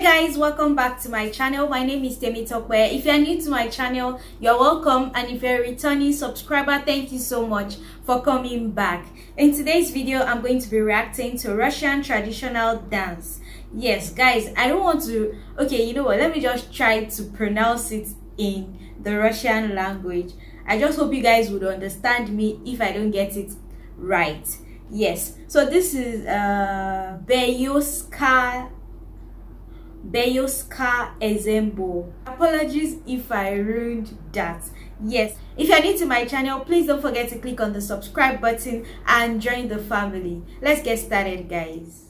guys welcome back to my channel. My name is Temitope if you are new to my channel you're welcome. And if you're a returning subscriber thank you so much for coming back. In today's video i'm going to be reacting to russian traditional dance. Yes guys i don't want to okay you know what? Let me just try to pronounce it in the russian language. I just hope you guys would understand me if i don't get it right. Yes so this is uh Beyoska Beyoska Ezembo. Apologies if I ruined that. Yes, if you're new to my channel, please don't forget to click on the subscribe button and join the family. Let's get started, guys.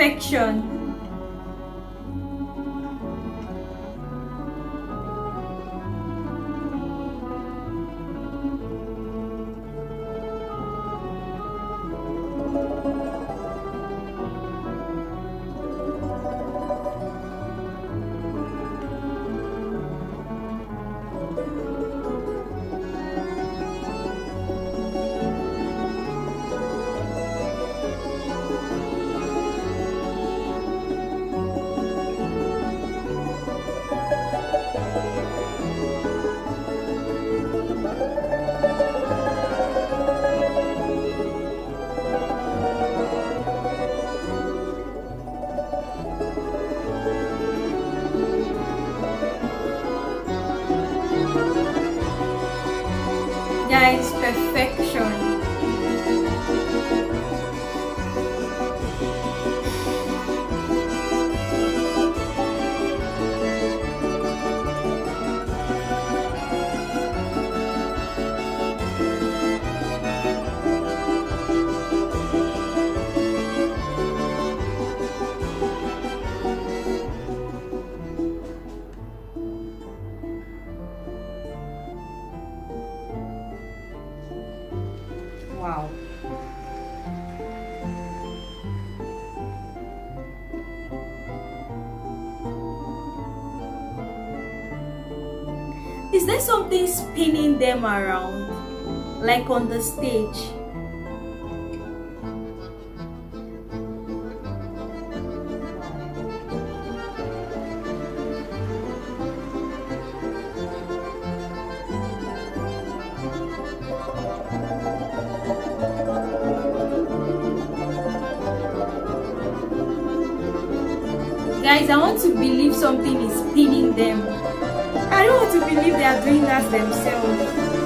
Perfection. Perfection. Is there something spinning them around? Like on the stage? Guys, I want to believe something is spinning them. I don't want to believe they are doing that themselves.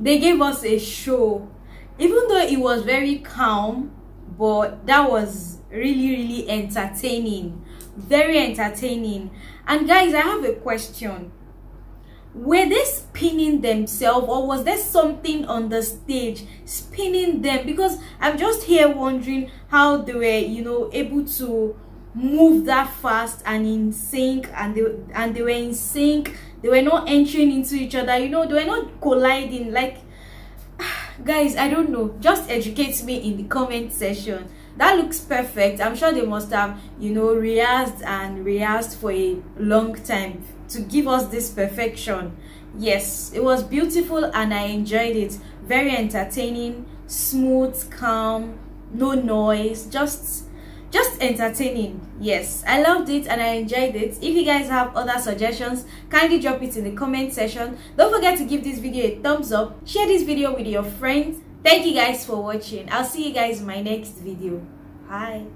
They gave us a show. Even though it was very calm but that was really really entertaining. Very entertaining. And guys i have a question. Were they spinning themselves or was there something on the stage spinning them? Because i'm just here wondering how they were you know able to move that fast and in sync and they and they were in sync they were not entering into each other. You know they were not colliding. Like guys i don't know. Just educate me in the comment section. That looks perfect. I'm sure they must have you know rehearsed and rehearsed for a long time to give us this perfection. Yes it was beautiful and i enjoyed it. Very entertaining smooth calm no noise just entertaining. Yes i loved it and i enjoyed it. If you guys have other suggestions kindly drop it in the comment section. Don't forget to give this video a thumbs up. Share this video with your friends. Thank you guys for watching. I'll see you guys in my next video. Bye